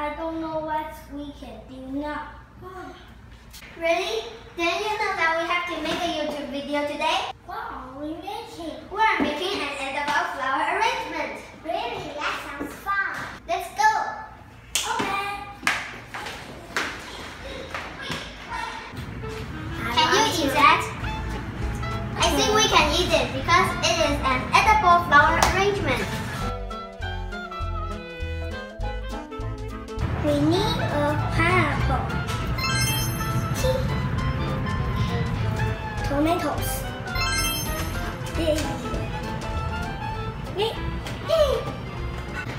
I don't know what we can do now. Really? Did you know that we have to make a YouTube video today? We need a pineapple. Tomatoes.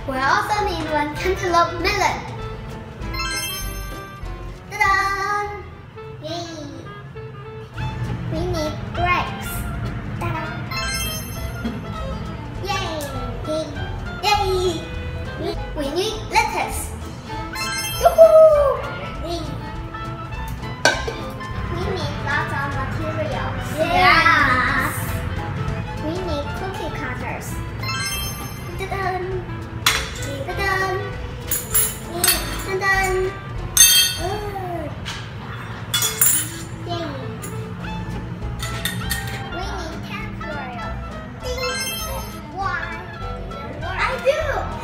We also need one cantaloupe melon.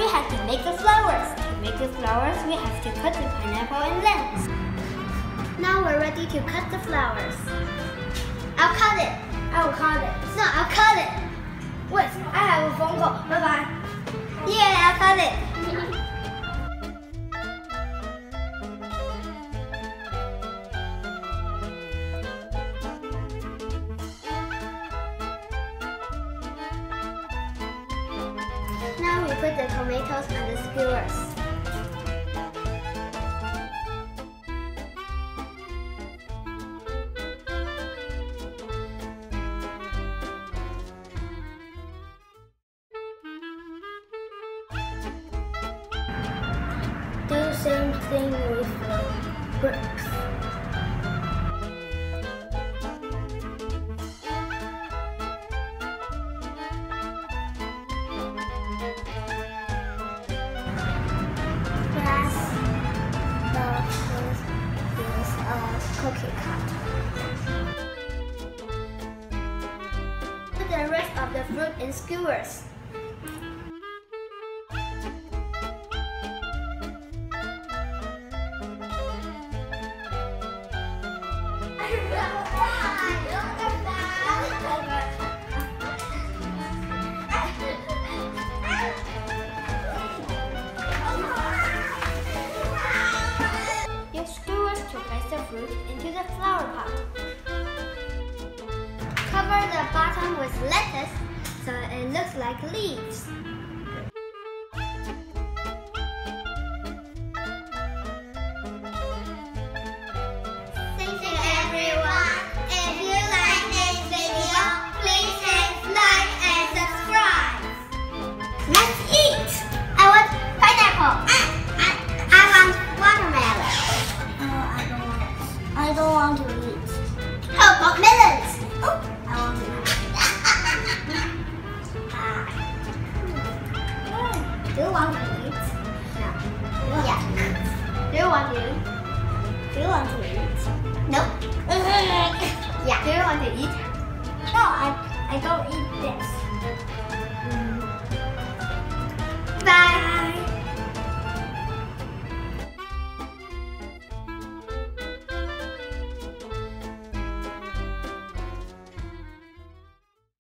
we have to make the flowers. To make the flowers, we have to cut the pineapple in lengths. Now we're ready to cut the flowers. I'll cut it. I will cut it. No, I'll cut put the tomatoes on the skewers. Do the same thing with the bricks. The rest of the fruit in skewers. With lettuce so it looks like leaves. do you want to eat? No, I, I don't eat this.